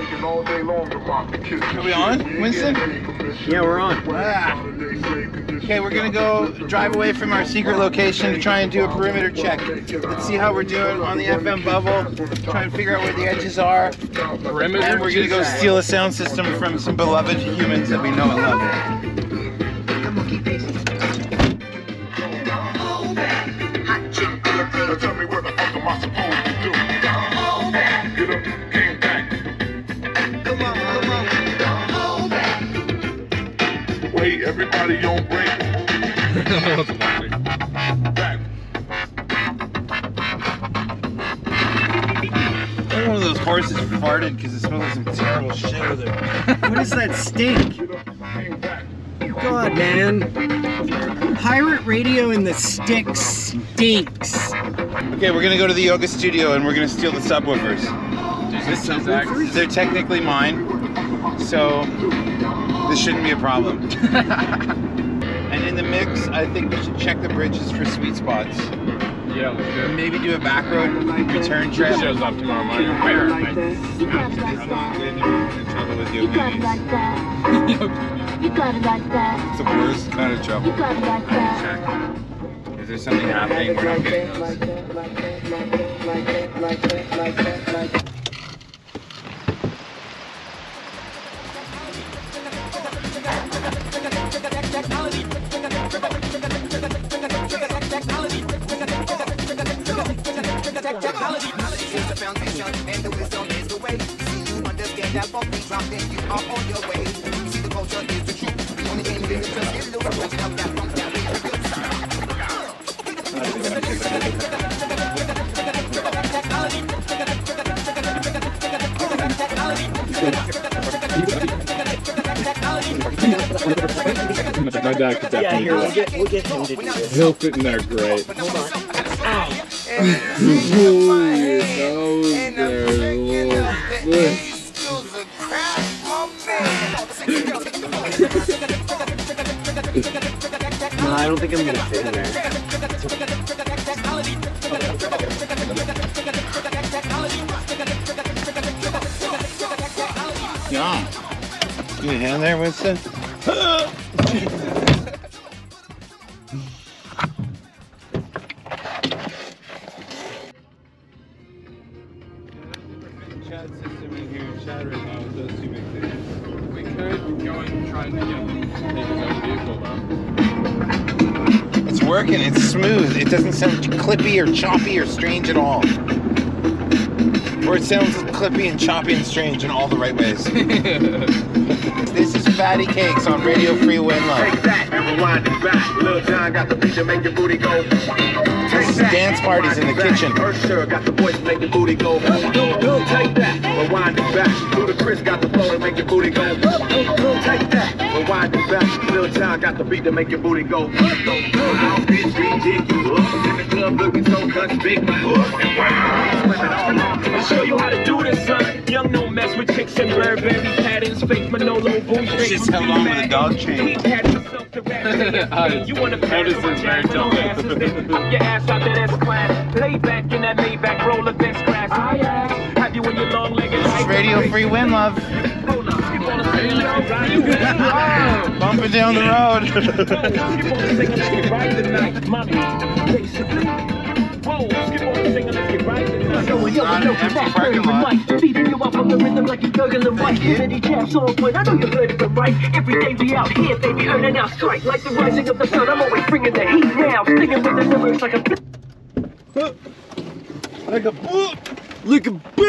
Are we on, Winston? Yeah, we're on. Ah. Okay, we're gonna go drive away from our secret location to try and do a perimeter check. Let's see how we're doing on the FM bubble. Try and figure out where the edges are. Perimeter. And we're gonna go steal a sound system from some beloved humans that we know and love. Wait, everybody on break. Back. One of those horses farted because it smells like some terrible shit over there. What is that stink? Get up, came back. God, man. Pirate radio in the sticks stinks. Okay, we're gonna go to the yoga studio and we're gonna steal the subwoofers. This is actually. They're technically mine, so this shouldn't be a problem. and in the mix, I think we should check the bridges for sweet spots. Yeah, let's do it. Maybe do a back road return trip. Shows up tomorrow morning. Where? You got it like that. In trouble with You got it like that. You got it like that. It's the worst kind of trouble. You got it like that. If there's something happening, we're not getting those. Foundation and the wisdom is the way. See you understand that bump we drop, then you are on your way. See the culture is the truth. The only thing is just get loose, breaking up that funk that way. Good style. My dad could Yeah, definitely here, we'll that. get, we'll get him to do this. He'll fit in there great. Hold on. Ow. Ooh, your nose there. Look. No, I don't think I'm gonna fit in there. Yeah. You a hand there, Winston? We could go and try and get him his own vehicle though. It's working, it's smooth. It doesn't sound clippy or choppy or strange at all. Or it sounds clippy and choppy and strange in all the right ways. this is Fatty Cakes on Radio Free. Take that and rewind it back. Lil Jon got the beat to make your booty go. This is dance parties in the kitchen. Sure got the voice to make your booty go. Take that, rewind it back. Ludacris got the flow to make your booty go. Take that, rewind it back. Lil Jon got the beat to make your booty go. Outfits ridiculous. In the club looking so conspicuous. And wow, swimming all on. I'll show you how to do this, son. Young, no mess with chicks and Burberry patterns, fake Manolo boom It's just how long with a dog chain. You wanna pass Notice it's very no asses, then Up your ass out that S-Class. Lay back in that Maybach roller, then scratch. I ask, have you in your long legged This is Radio Free Winlove. Hold up, skip on the same line. You got it. Oh. Bumping down the road. Skip on the singer, let's get right tonight. Mommy, basically. Whoa, skip on the singer, let's get right tonight. Yo, yo, yo, an empty that's parking Burger lot. The rhythm like you're gurgling white. Unity jam song, but I know you heard it from right. Every day we out here, baby, earning our strike. Like the rising of the sun, I'm always bringing the heat now. Stinging with the lyrics like a Like a Like a!